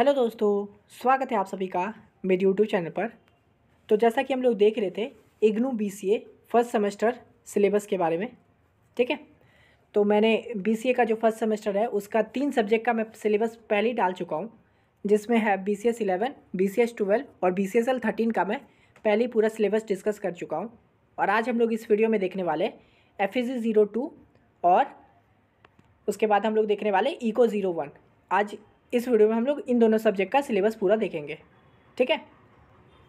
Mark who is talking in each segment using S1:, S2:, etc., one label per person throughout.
S1: Hello दोस्तों, स्वागत है आप सभी का मेरे यूट्यूब चैनल पर। तो जैसा कि हम लोग देख रहे थे, IGNOU B C A first semester syllabus के बारे में, ठीक है? तो मैंने बी सी ए का जो फ़र्स्ट सेमेस्टर है, उसका तीन सब्जेक्ट का मैं सिलेबस पहले ही डाल चुका हूँ, जिसमें है B C S eleven B C S twelve और B C S L thirteen का मैं पहले ही पूरा सिलेबस डिस्कस कर चुका हूँ। और आज हम लोग इस वीडियो में देखने वाले एफ़ ई ज़ीरो टू और उसके बाद हम लोग देखने वाले इको ज़ीरो वन आज इस वीडियो में हम लोग इन दोनों सब्जेक्ट का सिलेबस पूरा देखेंगे। ठीक है?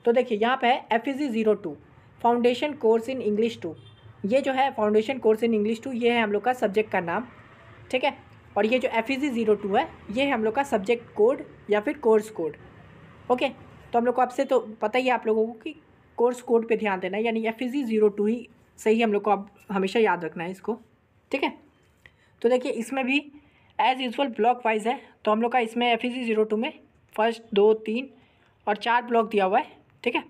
S1: तो देखिए, यहाँ पे है F E zero two foundation course in English two ये जो है foundation course in English two ये है हम लोग का सब्जेक्ट का नाम। ठीक है? और ये जो एफ़ ई ज़ीरो टू है, ये है हम लोग का सब्जेक्ट कोड या फिर कोर्स कोड ओके? तो हम लोग को आपसे तो पता ही है आप लोगों को कि कोर्स कोड पे ध्यान देना है, यानी एफ़ ई ज़ीरो टू ही सही हम लोग को अब हमेशा याद रखना है इसको। ठीक है? तो देखिए, इसमें भी एज़ यूजल ब्लॉक वाइज है तो हम लोग का इसमें एफ़ ई ज़ीरो टू में फ़र्स्ट दो, तीन और चार ब्लॉक दिया हुआ है, ठीक है?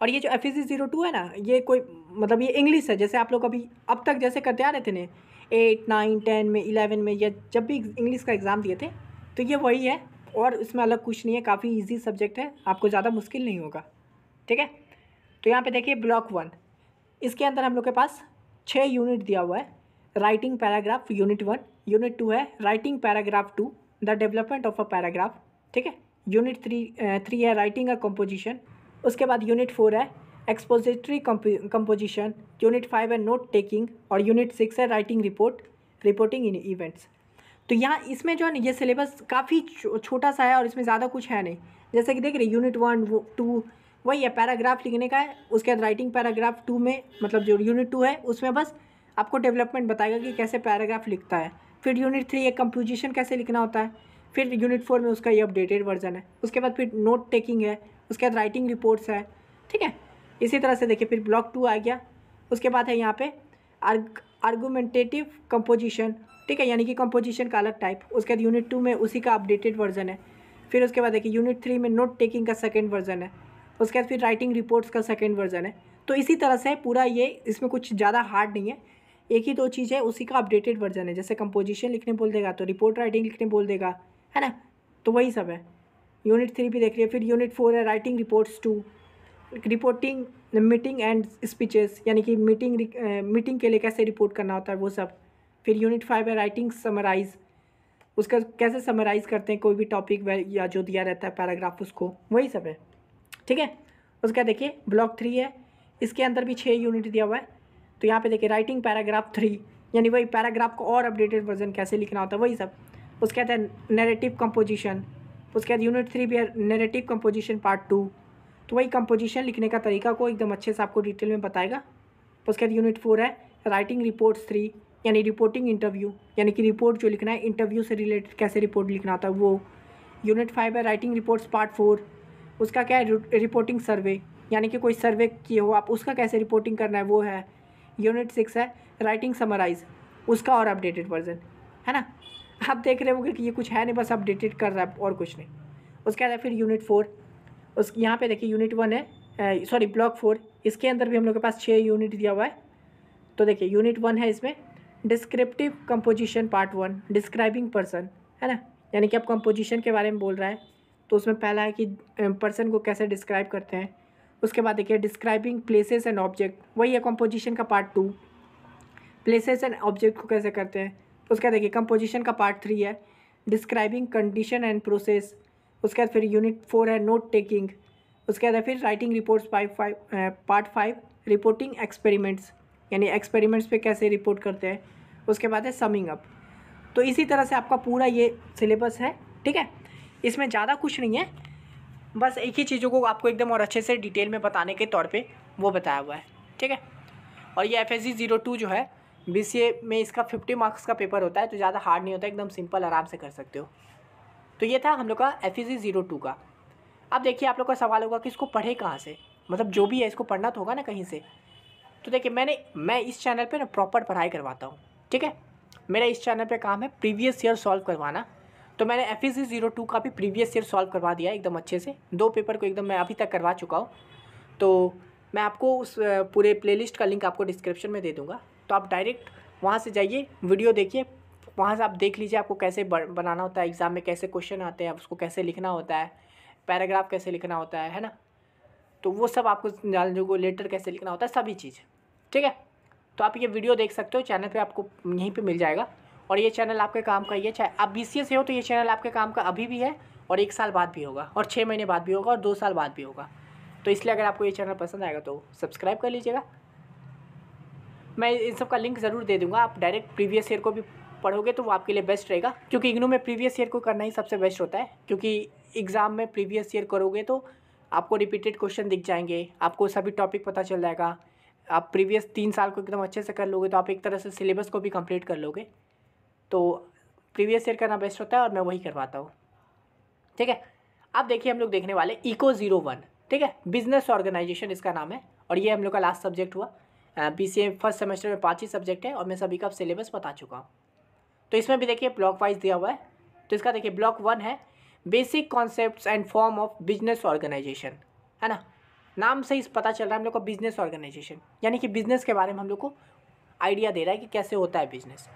S1: और ये जो एफ़ ई ज़ीरो टू है ना, ये कोई मतलब ये इंग्लिश है, जैसे आप लोग अभी, अब तक जैसे करते आ रहे थे ना एट नाइन टेन में इलेवन में, या जब भी इंग्लिश का एग्ज़ाम दिए थे तो ये वही है, और इसमें अलग कुछ नहीं है, काफ़ी ईजी सब्जेक्ट है, आपको ज़्यादा मुश्किल नहीं होगा, ठीक है? तो यहाँ पे देखिए ब्लॉक वन इसके अंदर हम लोग के पास छः यूनिट दिया हुआ है writing paragraph unit one unit two है writing paragraph two the development of a paragraph ठीक है? यूनिट थ्री थ्री है राइटिंग अ कंपोजिशन उसके बाद यूनिट फोर है एक्सपोजिटरी कंपोजिशन यूनिट फाइव है नोट टेकिंग और यूनिट सिक्स है writing report reporting in events तो यहाँ इसमें जो है ना, ये सिलेबस काफ़ी छोटा सा है और इसमें ज़्यादा कुछ है नहीं। जैसे कि देख रहे यूनिट वन टू वही है पैराग्राफ लिखने का है, उसके बाद राइटिंग पैराग्राफ टू में मतलब जो यूनिट टू है, उसमें बस आपको डेवलपमेंट बताएगा कि कैसे पैराग्राफ लिखता है। फिर यूनिट थ्री एक कंपोजिशन कैसे लिखना होता है? फिर यूनिट फोर में उसका ये अपडेटेड वर्जन है। उसके बाद फिर नोट टेकिंग है। उसके बाद राइटिंग रिपोर्ट्स है। ठीक है? इसी तरह से देखिए, फिर ब्लॉक टू आ गया। उसके बाद है यहाँ पे आर्गूमेंटेटिव कंपोजिशन ठीक है? यानी कि कंपोजिशन का अलग टाइप उसके बाद यूनिट टू में उसी का अपडेटेड वर्जन है। फिर उसके बाद देखिए यूनिट थ्री में नोट टेकिंग का सेकेंड वर्जन है। उसके बाद फिर राइटिंग रिपोर्ट्स का सेकेंड वर्जन है। तो इसी तरह से पूरा ये, इसमें कुछ ज़्यादा हार्ड नहीं है। एक ही दो चीज़ है उसी का अपडेटेड वर्जन है। जैसे कंपोजिशन लिखने बोल देगा तो रिपोर्ट राइटिंग लिखने बोल देगा, है ना? तो वही सब है। यूनिट थ्री भी देख रही फिर यूनिट फोर है writing reports two reporting meeting and speeches यानी कि मीटिंग मीटिंग के लिए कैसे रिपोर्ट करना होता है, वो सब। फिर यूनिट फाइव है राइटिंग समराइज उसका कैसे समराइज़ करते हैं, कोई भी टॉपिक या जो दिया रहता है पैराग्राफ उसको, वही सब है। ठीक है? उसका देखिए ब्लॉक थ्री है। इसके अंदर भी छः यूनिट दिया हुआ है। तो यहाँ पे देखिए राइटिंग पैराग्राफ थ्री यानी वही पैराग्राफ को और अपडेटेड वर्जन कैसे लिखना होता है, वही सब। उसके बाद है नेरेटिव कंपोजिशन उसके बाद यूनिट थ्री भी है नेरेटिव कंपोजिशन पार्ट टू तो वही कंपोजिशन लिखने का तरीका को एकदम अच्छे से आपको डिटेल में बताएगा। उसके बाद यूनिट फोर है राइटिंग रिपोर्ट्स थ्री यानी रिपोर्टिंग इंटरव्यू यानी कि रिपोर्ट जो लिखना है इंटरव्यू से रिलेटेड कैसे रिपोर्ट लिखना होता है, वो। यूनिट फाइव है राइटिंग रिपोर्ट्स पार्ट फोर उसका क्या है रिपोर्टिंग सर्वे यानी कि कोई सर्वे किए हो आप, उसका कैसे रिपोर्टिंग करना है, वो है। यूनिट सिक्स है, राइटिंग समराइज, उसका और अपडेटेड वर्जन, है ना? आप देख रहे होंगे कि ये कुछ है नहीं, बस अपडेटेड कर रहा है और कुछ नहीं। उसके बाद फिर यूनिट फोर, उस, यहाँ पे देखिए यूनिट वन है सॉरी ब्लॉक फोर, इसके अंदर भी हम लोग के पास छः यूनिट दिया हुआ है। तो देखिए, यूनिट वन है इसमें descriptive composition part one describing person है ना? यानी कि आप कंपोजिशन के बारे में बोल रहा है तो उसमें पहला है कि पर्सन को कैसे डिस्क्राइब करते हैं उसके बाद देखिए डिस्क्राइबिंग प्लेसेस एंड ऑब्जेक्ट वही है कंपोजिशन का part two places and object को कैसे करते हैं? उसके बाद देखिए कंपोजिशन का पार्ट थ्री है. डिस्क्राइबिंग कंडीशन एंड प्रोसेस उसके बाद फिर यूनिट फोर है नोट टेकिंग उसके बाद फिर writing reports five five part five reporting experiments यानी एक्सपेरिमेंट्स पे कैसे रिपोर्ट करते हैं? उसके बाद है समिंग अप तो इसी तरह से आपका पूरा ये सिलेबस है, ठीक है? इसमें ज़्यादा कुछ नहीं है बस एक ही चीज़ों को आपको एकदम और अच्छे से डिटेल में बताने के तौर पे वो बताया हुआ है, ठीक है? और ये एफ़ एस ज़ीरो टू जो है ए में इसका फिफ्टी मार्क्स का पेपर होता है तो ज़्यादा हार्ड नहीं होता, एकदम सिंपल आराम से कर सकते हो। तो ये था हम लोग का एफ़ एस ज़ीरो टू का। अब देखिए आप लोग का सवाल होगा कि इसको पढ़े कहाँ से? मतलब जो भी है, इसको पढ़ना तो होगा ना कहीं से? तो देखिए मैंने, मैं इस चैनल पर ना प्रॉपर पढ़ाई करवाता हूँ, ठीक है? मेरा इस चैनल पर काम है प्रीवियस ईयर सॉल्व करवाना। तो मैंने एफ़ एस ज़ीरो टू का भी प्रीवियस ईयर सॉल्व करवा दिया एकदम अच्छे से। दो पेपर को एकदम मैं अभी तक करवा चुका हूँ। तो मैं आपको उस पूरे प्लेलिस्ट का लिंक आपको डिस्क्रिप्शन में दे दूँगा। तो आप डायरेक्ट वहाँ से जाइए वीडियो देखिए, वहाँ से आप देख लीजिए आपको कैसे बनाना होता है एग्ज़ाम में कैसे क्वेश्चन आते हैं, उसको कैसे लिखना होता है पैराग्राफ कैसे लिखना होता है है ना? तो वो सब आपको जान जो लेटर कैसे लिखना होता है, सभी चीज़। ठीक है? तो आप ये वीडियो देख सकते हो चैनल पे आपको यहीं पे मिल जाएगा। और ये चैनल आपके काम का ही है, चाहे आप बी से हो तो ये चैनल आपके काम का अभी भी है और एक साल बाद भी होगा और छः महीने बाद भी होगा और दो साल बाद भी होगा। तो इसलिए अगर आपको ये चैनल पसंद आएगा तो सब्सक्राइब कर लीजिएगा। मैं इन सब का लिंक ज़रूर दे दूँगा, आप डायरेक्ट प्रीवियस ईयर को भी पढ़ोगे तो वो आपके लिए बेस्ट रहेगा, क्योंकि इग्नू में प्रीवियस ईयर को करना ही सबसे बेस्ट होता है, क्योंकि एग्ज़ाम में प्रीवियस ईयर करोगे तो आपको रिपीटेड क्वेश्चन दिख जाएँगे, आपको सभी टॉपिक पता चल जाएगा, आप प्रीवियस तीन साल को एकदम अच्छे से कर लोगे तो आप एक तरह से सिलेबस को भी कंप्लीट कर लोगे। तो प्रीवियस ईयर करना बेस्ट होता है और मैं वही करवाता हूँ। ठीक है? अब देखिए हम लोग देखने वाले इको ज़ीरो वन ठीक है? बिज़नेस ऑर्गेनाइजेशन इसका नाम है और ये हम लोग का लास्ट सब्जेक्ट हुआ। बी सी फ़र्स्ट सेमेस्टर में पाँच ही सब्जेक्ट है और मैं सभी का सिलेबस बता चुका हूँ। तो इसमें भी देखिए ब्लॉक वाइज दिया हुआ है। तो इसका देखिए ब्लॉक वन है basic concept and form of business organisation है ना? नाम से ही पता चल रहा है हम लोग को बिज़नेस ऑर्गेनाइजेशन यानी कि बिज़नेस के बारे में हम लोग को आइडिया दे रहा है कि कैसे होता है बिज़नेस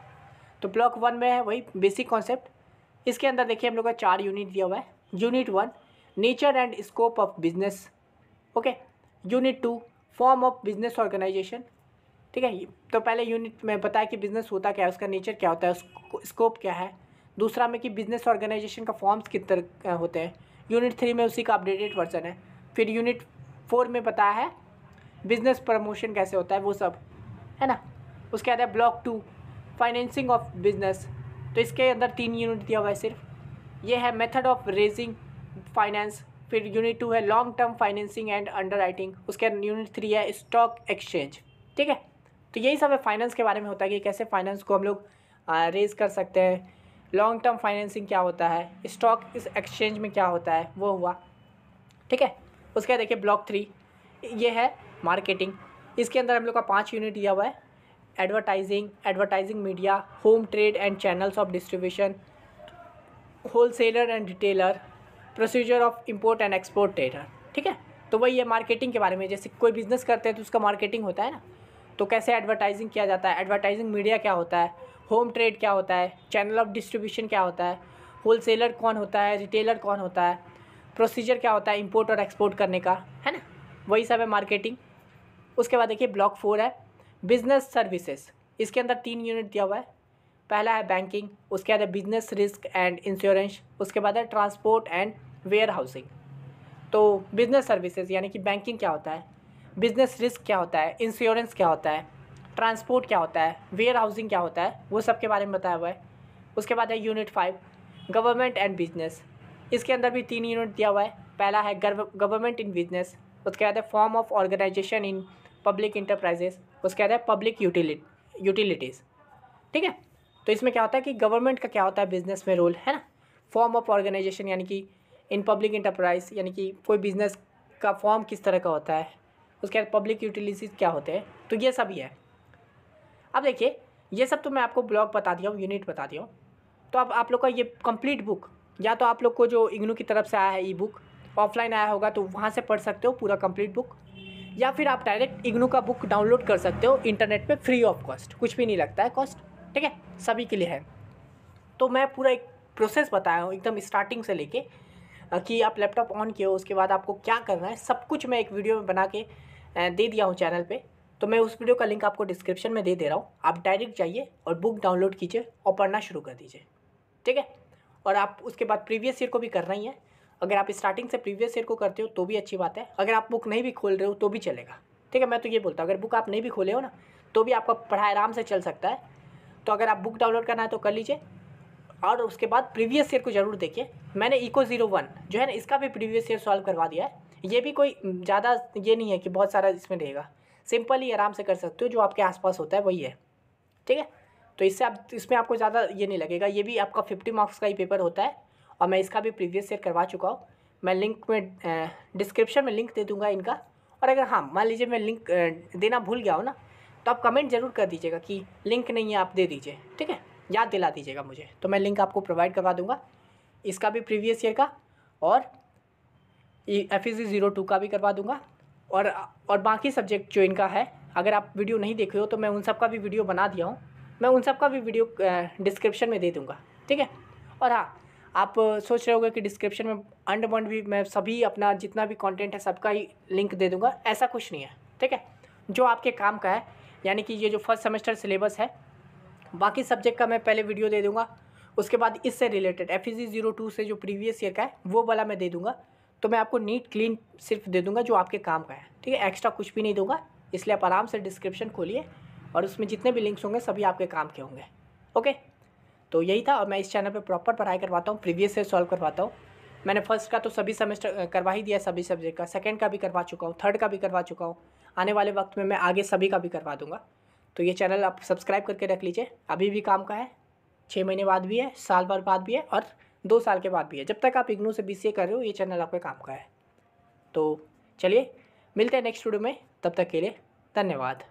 S1: तो ब्लॉक वन में है वही बेसिक कॉन्सेप्ट इसके अंदर देखिए हम लोग का चार यूनिट दिया हुआ है. Unit one nature and scope of business okay unit two form of business organisation ठीक है? तो पहले यूनिट में बताया कि बिज़नेस होता क्या है, उसका नेचर क्या होता है स्कोप क्या है. दूसरा में कि बिज़नेस ऑर्गेनाइजेशन का फॉर्म्स किस तरह होते हैं. यूनिट थ्री में उसी का अपडेटेड वर्जन है. फिर यूनिट फोर में बताया है बिज़नेस प्रमोशन कैसे होता है, वो सब. है ना? उसके बाद है block two financing of business तो इसके अंदर तीन यूनिट दिया हुआ है सिर्फ़। ये है मेथड ऑफ़ रेजिंग फाइनेंस फिर यूनिट टू है long term financing and underwriting उसके यूनिट थ्री है स्टॉक एक्सचेंज ठीक है? तो यही सब है फाइनेंस के बारे में होता है कि कैसे फाइनेंस को हम लोग रेज कर सकते हैं। लॉन्ग टर्म फाइनेंसिंग क्या होता है? स्टॉक इस एक्सचेंज में क्या होता है? वो हुआ। ठीक है? उसके बाद देखिए ब्लॉक थ्री ये है मार्केटिंग इसके अंदर हम लोग का पाँच यूनिट दिया हुआ है। Advertising advertising media home trade and channels of distribution wholesaler and retailer procedure of import and export trader ठीक है? तो वही है मार्केटिंग के बारे में। जैसे कोई बिज़नेस करते हैं तो उसका मार्केटिंग होता है ना? तो कैसे एडवर्टाइजिंग किया जाता है? एडवर्टाइजिंग मीडिया क्या होता है? होम ट्रेड क्या होता है? चैनल ऑफ़ डिस्ट्रीब्यूशन क्या होता है? होलसेलर कौन होता है? रिटेलर कौन होता है? प्रोसीजर क्या होता है? इम्पोर्ट और एक्सपोर्ट करने का, है ना? वही सब है मार्केटिंग उसके बाद देखिए ब्लॉक फोर है। बिज़नेस सर्विसेज़ इसके अंदर तीन यूनिट दिया हुआ है। पहला है बैंकिंग, उसके बाद है बिज़नेस रिस्क एंड इंश्योरेंस, उसके बाद है ट्रांसपोर्ट एंड वेयर हाउसिंग तो बिज़नेस सर्विसेज़ यानी कि बैंकिंग क्या होता है? बिज़नेस रिस्क क्या होता है? इंश्योरेंस क्या होता है? ट्रांसपोर्ट क्या होता है? वेयर हाउसिंग क्या होता है? वो सब के बारे में बताया हुआ है। उसके बाद है unit five, government and business. इसके अंदर भी तीन यूनिट दिया हुआ है। पहला है गवर्नमेंट इन बिज़नेस, उसके बाद है form of organisation in public enterprises उसके बाद है पब्लिक यूटिलिटीज़ ठीक है? तो इसमें क्या होता है कि गवर्नमेंट का क्या होता है बिज़नेस में रोल है ना? फॉर्म ऑफ़ ऑर्गेनाइजेशन यानी कि इन पब्लिक इंटरप्राइज यानी कि कोई बिज़नेस का फॉर्म किस तरह का होता है, उसके बाद पब्लिक यूटिलिटीज़ क्या होते हैं? तो ये सब ही है। अब देखिए, ये सब तो मैं आपको ब्लॉग बता दिया हूँ यूनिट बता दिया हूँ। तो अब आप लोग का ये कंप्लीट बुक या तो आप लोग को जो इग्नू की तरफ़ से आया है ई बुक ऑफलाइन आया होगा तो वहाँ से पढ़ सकते हो पूरा कंप्लीट बुक या फिर आप डायरेक्ट इग्नू का बुक डाउनलोड कर सकते हो इंटरनेट पे फ्री ऑफ़ कॉस्ट कुछ भी नहीं लगता है कॉस्ट ठीक है? सभी के लिए है. तो मैं पूरा एक प्रोसेस बताया हूँ, एकदम स्टार्टिंग से लेके कि आप लैपटॉप ऑन किए हो उसके बाद आपको क्या करना है, सब कुछ मैं एक वीडियो में बना के दे दिया हूँ चैनल पे. तो मैं उस वीडियो का लिंक आपको डिस्क्रिप्शन में दे दे रहा हूँ. आप डायरेक्ट जाइए और बुक डाउनलोड कीजिए और पढ़ना शुरू कर दीजिए. ठीक है? और आप उसके बाद प्रीवियस ईयर को भी करना ही है. अगर आप स्टार्टिंग से प्रीवियस ईयर को करते हो तो भी अच्छी बात है। अगर आप बुक नहीं भी खोल रहे हो तो भी चलेगा। ठीक है, मैं तो ये बोलता हूँ, अगर बुक आप नहीं भी खोले हो ना तो भी आपका पढ़ाई आराम से चल सकता है। तो अगर आप बुक डाउनलोड करना है तो कर लीजिए। और उसके बाद प्रीवियस ईयर को ज़रूर देखिए। मैंने इको ज़ीरो वन जो है ना, इसका भी प्रीवियस ईयर सॉल्व करवा दिया है। ये भी कोई ज़्यादा ये नहीं है कि बहुत सारा इसमें रहेगा। सिंपल ही आराम से कर सकते हो, जो आपके आसपास होता है, वही है। ठीक है? तो इससे आप, इसमें आपको ज़्यादा ये नहीं लगेगा। ये भी आपका फिफ्टी मार्क्स का ही पेपर होता है। और मैं इसका भी प्रीवियस ईयर करवा चुका हूँ। मैं लिंक में डिस्क्रिप्शन में लिंक दे दूँगा इनका। और अगर हाँ मान लीजिए मैं लिंक देना भूल गया हूँ ना तो आप कमेंट ज़रूर कर दीजिएगा कि लिंक नहीं है, आप दे दीजिए, ठीक है? याद दिला दीजिएगा मुझे। तो मैं लिंक आपको प्रोवाइड करवा दूँगा। इसका भी प्रीवियस ईयर का और एफ़ ई ज़ीरो टू का भी करवा दूँगा। और और बाकी सब्जेक्ट जो इनका है, अगर आप वीडियो नहीं देखे हो तो मैं उन सब का भी वीडियो बना दिया हूँ। मैं उन सब का भी वीडियो डिस्क्रिप्शन में दे दूँगा, ठीक है? और हाँ आप सोच रहे होगे कि डिस्क्रिप्शन में अंड बंड भी मैं सभी अपना जितना भी कंटेंट है सबका ही लिंक दे दूँगा, ऐसा कुछ नहीं है, ठीक है? जो आपके काम का है, यानी कि ये जो फ़र्स्ट सेमेस्टर सिलेबस है, बाकी सब्जेक्ट का मैं पहले वीडियो दे दूँगा, उसके बाद इससे related F E zero two से जो प्रीवियस ईयर का है, वो वाला मैं दे दूँगा तो मैं आपको नीट क्लीन सिर्फ़ दे दूँगा जो आपके काम का है, ठीक है? एक्स्ट्रा कुछ भी नहीं दूँगा, इसलिए आप आराम से डिस्क्रिप्शन खोलिए, और उसमें जितने भी लिंक्स होंगे, सभी आपके काम के होंगे ओके तो यही था और मैं इस चैनल पर प्रॉपर पढ़ाई करवाता हूँ प्रीवियस से सॉल्व करवाता हूँ। मैंने फ़र्स्ट का तो सभी सेमेस्टर करवा ही दिया सभी सब्जेक्ट का सेकेंड का भी करवा चुका हूँ थर्ड का भी करवा चुका हूँ। आने वाले वक्त में मैं आगे सभी का भी करवा दूँगा। तो ये चैनल आप सब्सक्राइब करके रख लीजिए। अभी भी काम का है छः महीने बाद भी है, साल भर बाद भी है और दो साल के बाद भी है। जब तक आप इग्नू से बी कर रहे हो, ये चैनल आपके काम का है। तो चलिए, मिलते हैं नेक्स्ट वीडियो में। तब तक के लिए धन्यवाद।